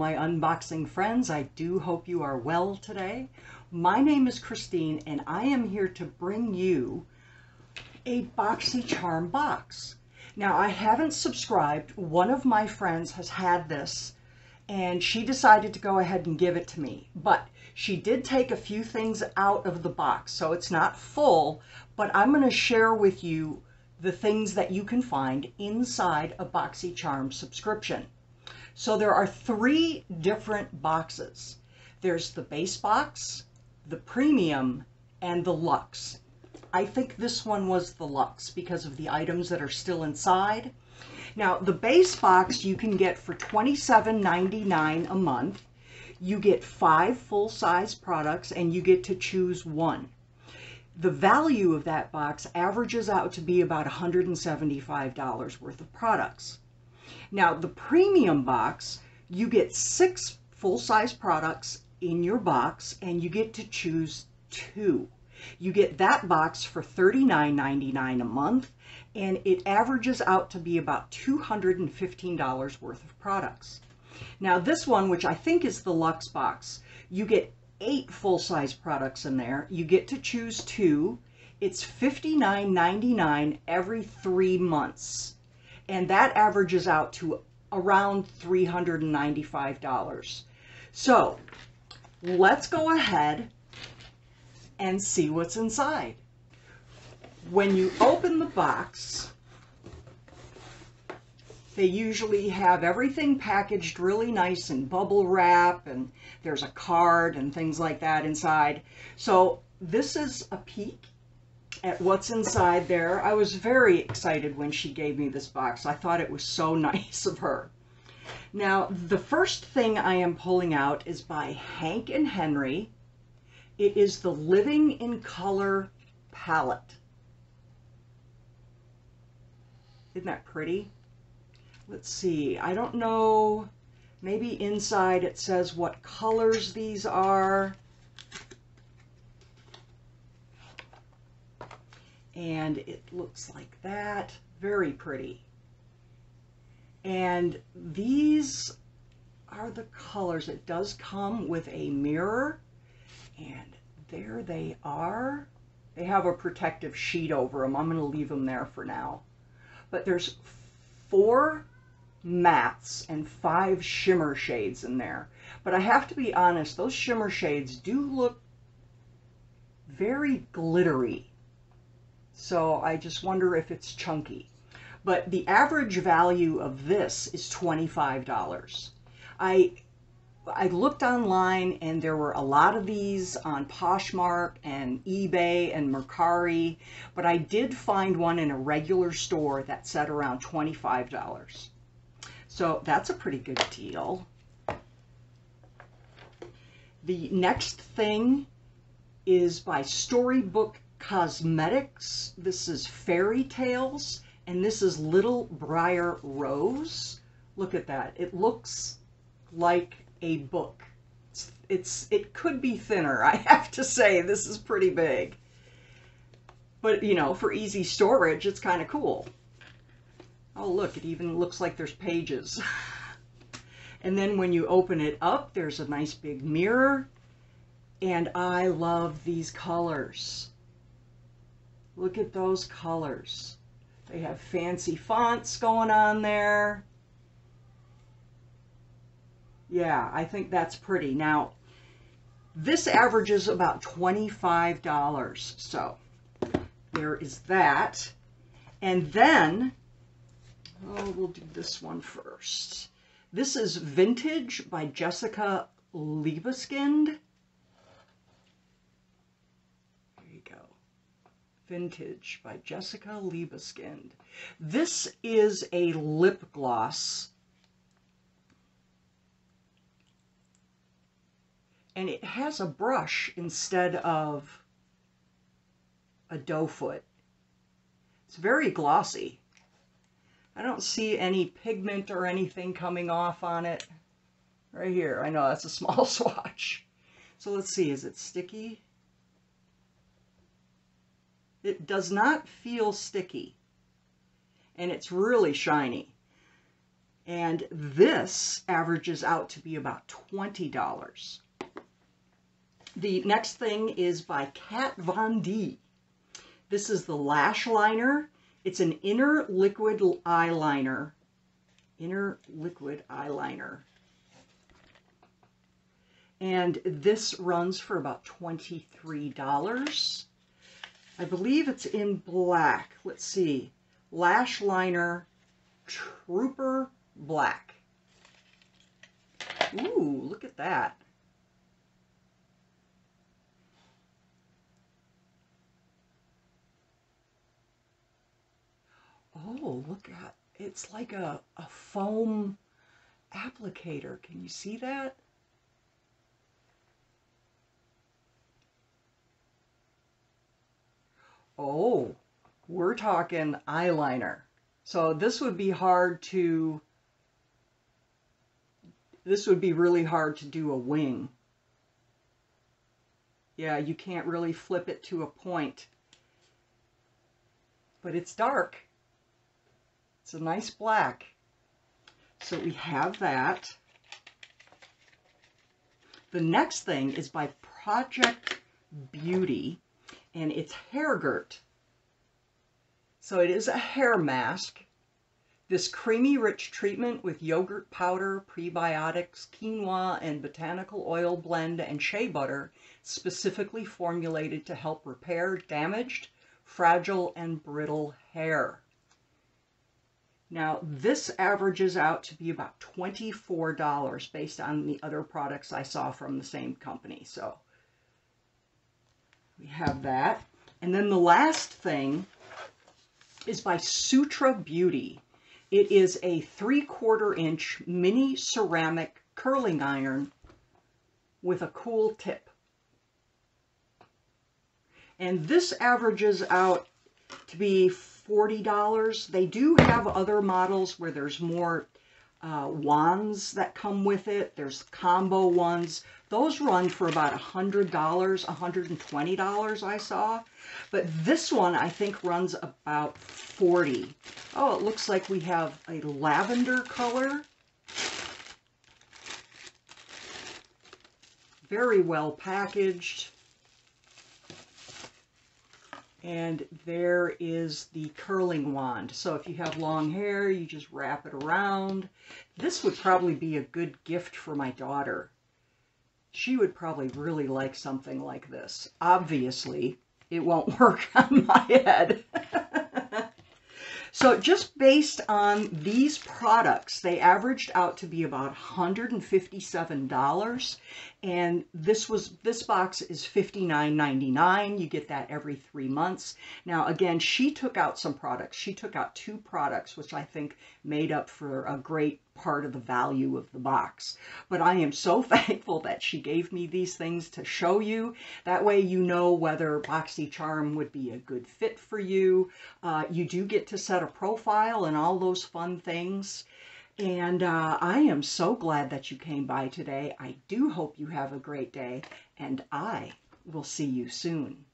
my unboxing friends. I do hope you are well today. My name is Christine and I am here to bring you a BoxyCharm box. Now I haven't subscribed. One of my friends has had this and she decided to go ahead and give it to me. But she did take a few things out of the box, so it's not full, but I'm going to share with you the things that you can find inside a BoxyCharm subscription. So there are three different boxes. There's the base box, the premium, and the luxe. I think this one was the luxe because of the items that are still inside. Now, the base box you can get for $27.99 a month. You get five full-size products and you get to choose one. The value of that box averages out to be about $175 worth of products. Now, the premium box, you get six full-size products in your box and you get to choose two. You get that box for $39.99 a month and it averages out to be about $215 worth of products. Now this one, which I think is the Luxe box, you get eight full-size products in there. You get to choose two. It's $59.99 every three months and that averages out to around $395. So let's go ahead and see what's inside. When you open the box, they usually have everything packaged really nice in bubble wrap and there's a card and things like that inside. So this is a peek at what's inside there. I was very excited when she gave me this box. I thought it was so nice of her. Now, the first thing I am pulling out is by Hank and Henri. It is the Living in Color palette. Isn't that pretty? Let's see. I don't know. Maybe inside it says what colors these are. And it looks like that. Very pretty. And these are the colors. It does come with a mirror, and there they are. They have a protective sheet over them. I'm going to leave them there for now. But there's four mattes and five shimmer shades in there. But I have to be honest, those shimmer shades do look very glittery. So I just wonder if it's chunky. But the average value of this is $25. I I looked online and there were a lot of these on Poshmark and eBay and Mercari, but I did find one in a regular store that said around $25. So that's a pretty good deal. The next thing is by Storybook Cosmetics. This is Fairy Tales, and this is Little Briar Rose. Look at that. It looks like a book. It's, it's It could be thinner, I have to say. This is pretty big. But, you know, for easy storage, it's kind of cool. Oh, look, it even looks like there's pages. and then when you open it up, there's a nice big mirror. And I love these colors. Look at those colors. They have fancy fonts going on there. Yeah, I think that's pretty. Now, this averages about $25. So there is that. And then, oh, we'll do this one first. This is Vintage by Jessica Liebeskind. Vintage by Jessica Liebeskind. This is a lip gloss. And it has a brush instead of a doe foot. It's very glossy. I don't see any pigment or anything coming off on it. Right here. I know that's a small swatch. So let's see, is it sticky? It does not feel sticky. And it's really shiny. And this averages out to be about $20. The next thing is by Kat Von D. This is the lash liner. It's an inner liquid eyeliner. Inner liquid eyeliner. And this runs for about $23. I believe it's in black. Let's see. Lash liner Trooper Black. Ooh, look at that. Oh, look at it's like a, a foam applicator. Can you see that? Oh, we're talking eyeliner. So this would be hard to, this would be really hard to do a wing. Yeah, you can't really flip it to a point. But it's dark. It's a nice black. So we have that. The next thing is by Project Beauty, and it's Hair girt. So it is a hair mask. This creamy rich treatment with yogurt powder, prebiotics, quinoa, and botanical oil blend and shea butter specifically formulated to help repair damaged, fragile, and brittle hair. Now, this averages out to be about $24 based on the other products I saw from the same company. So we have that. And then the last thing is by Sutra Beauty. It is a three quarter inch mini ceramic curling iron with a cool tip. And this averages out to be $40. They do have other models where there's more uh, wands that come with it. There's combo ones. Those run for about $100, $120 I saw. But this one I think runs about 40. Oh, it looks like we have a lavender color. Very well packaged. And there is the curling wand. So if you have long hair, you just wrap it around. This would probably be a good gift for my daughter. She would probably really like something like this. Obviously, it won't work on my head. so just based on these products, they averaged out to be about $157 and this was this box is $59.99 you get that every three months. Now again she took out some products. She took out two products which i think made up for a great part of the value of the box. But i am so thankful that she gave me these things to show you. That way you know whether boxycharm would be a good fit for you. Uh, you do get to set a profile and all those fun things and uh, I am so glad that you came by today. I do hope you have a great day, and I will see you soon.